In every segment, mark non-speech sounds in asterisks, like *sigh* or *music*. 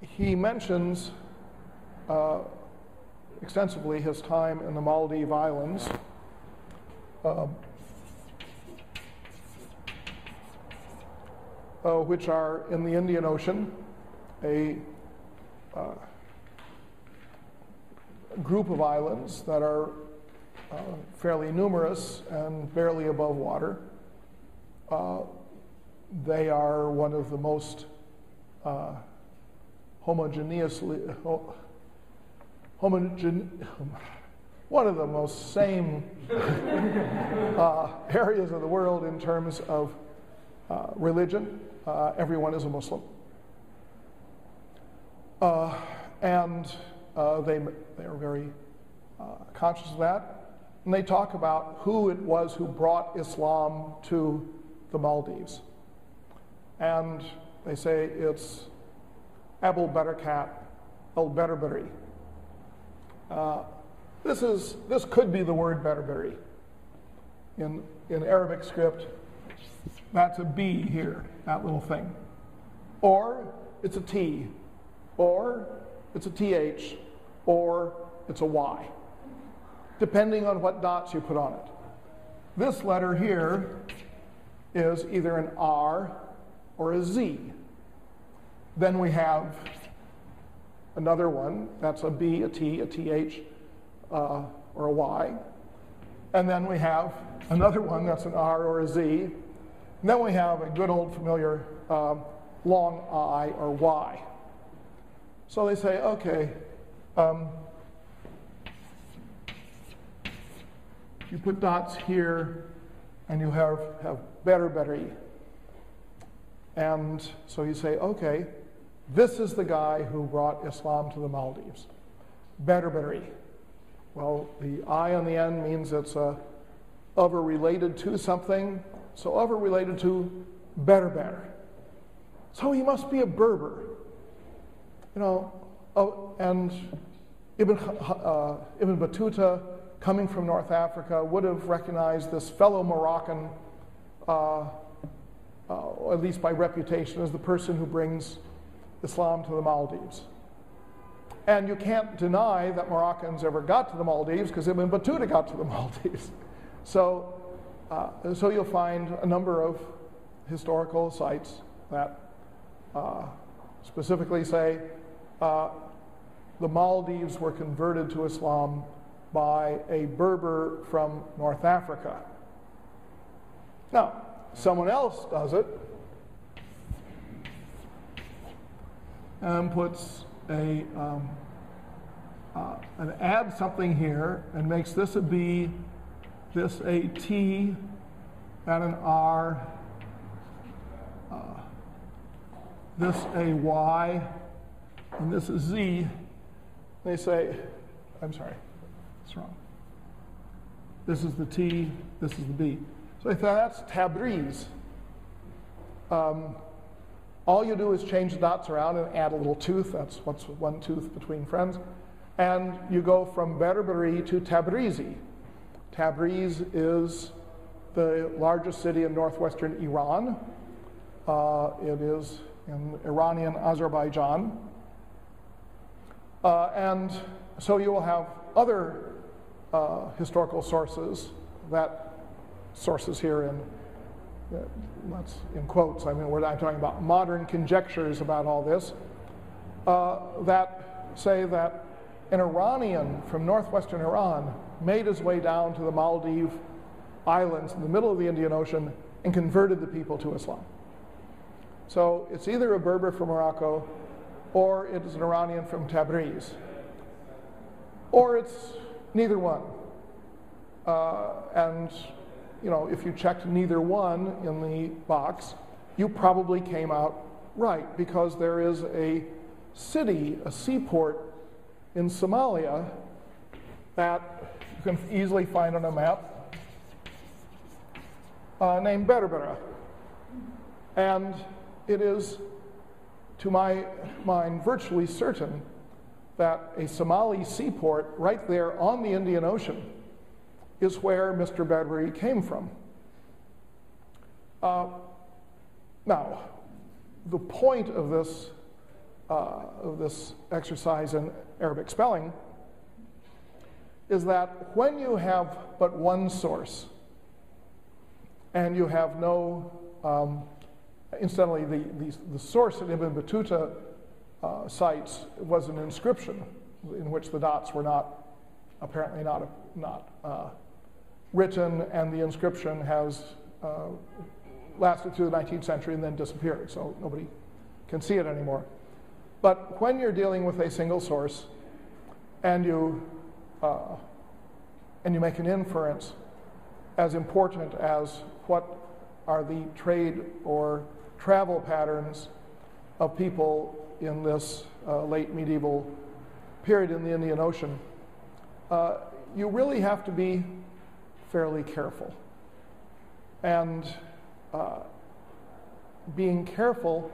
he mentions uh, extensively his time in the Maldive Islands. Uh, uh, which are in the Indian Ocean, a uh, group of islands that are uh, fairly numerous and barely above water. Uh, they are one of the most homogeneously, homogen, *laughs* one of the most same *laughs* uh, areas of the world in terms of uh, religion. Uh, everyone is a Muslim. Uh, and uh, they, they are very uh, conscious of that. And they talk about who it was who brought Islam to the Maldives. And they say it's Abul Barakat al Berberi. Uh, this, is, this could be the word Berberi. In, in Arabic script, that's a B here, that little thing. Or it's a T, or it's a TH, or it's a Y, depending on what dots you put on it. This letter here is either an R or a Z. Then we have another one, that's a B, a T, a TH, uh, or a Y. And then we have another one that's an R or a Z. And then we have a good old familiar uh, long I or Y. So they say, okay, um, you put dots here and you have, have better, better. And so you say, okay, this is the guy who brought Islam to the Maldives. Better. Well, the I on the end means it's a of or related to something. So of or related to better. So he must be a Berber. You know, oh, and Ibn, uh, Ibn Battuta, coming from North Africa, would have recognized this fellow Moroccan, uh, uh, at least by reputation, as the person who brings Islam to the Maldives. And you can't deny that Moroccans ever got to the Maldives because Ibn Battuta got to the *laughs* Maldives. So, uh, so you'll find a number of historical sites that uh, specifically say uh, the Maldives were converted to Islam by a Berber from North Africa. Now, someone else does it and puts a um, uh, and adds something here and makes this a B, this a T, and an R, uh, this a Y, and this is Z. They say, I'm sorry, it's wrong. This is the T, this is the B. So they thought that's Tabriz. Um, all you do is change the dots around and add a little tooth. That's what's one tooth between friends. And you go from Berberi to Tabrizi. Tabriz is the largest city in northwestern Iran. Uh, it is in Iranian Azerbaijan. Uh, and so you will have other uh, historical sources that sources here in that's in quotes, I mean, I'm talking about modern conjectures about all this, uh, that say that an Iranian from northwestern Iran made his way down to the Maldive Islands in the middle of the Indian Ocean and converted the people to Islam. So it's either a Berber from Morocco or it is an Iranian from Tabriz, or it's neither one. Uh, and you know, if you checked neither one in the box, you probably came out right because there is a city, a seaport in Somalia that you can easily find on a map uh, named Berbera. And it is, to my mind, virtually certain that a Somali seaport right there on the Indian Ocean is where Mr. Berberi came from. Uh, now, the point of this uh, of this exercise in Arabic spelling is that when you have but one source and you have no, um, incidentally, the, the, the, source that Ibn Battuta uh, cites was an inscription in which the dots were not, apparently not, not uh, written, and the inscription has uh, lasted through the 19th century and then disappeared, so nobody can see it anymore. But when you're dealing with a single source and you, uh, and you make an inference as important as what are the trade or travel patterns of people in this uh, late medieval period in the Indian Ocean, uh, you really have to be fairly careful. And uh, being careful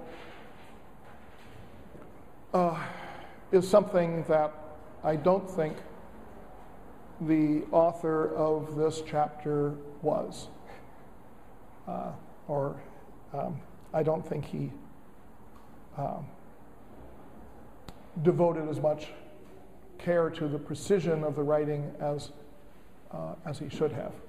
uh, is something that I don't think the author of this chapter was. Uh, or um, I don't think he um, devoted as much care to the precision of the writing as, Uh, as he should have.